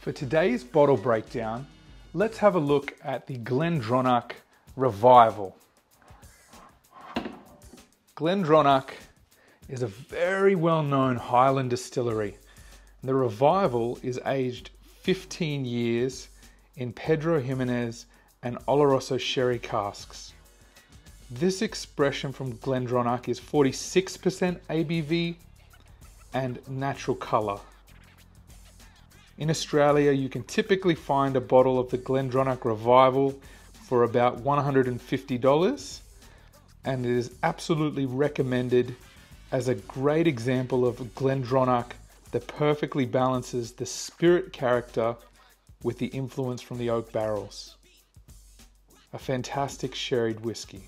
For today's bottle breakdown, let's have a look at the Glendronach Revival. Glendronach is a very well-known Highland distillery. The Revival is aged 15 years in Pedro Ximénez and Oloroso sherry casks. This expression from Glendronach is 46% ABV and natural colour. In Australia, you can typically find a bottle of the Glendronach Revival for about $150 and it is absolutely recommended as a great example of Glendronach that perfectly balances the spirit character with the influence from the oak barrels. A fantastic sherried whiskey.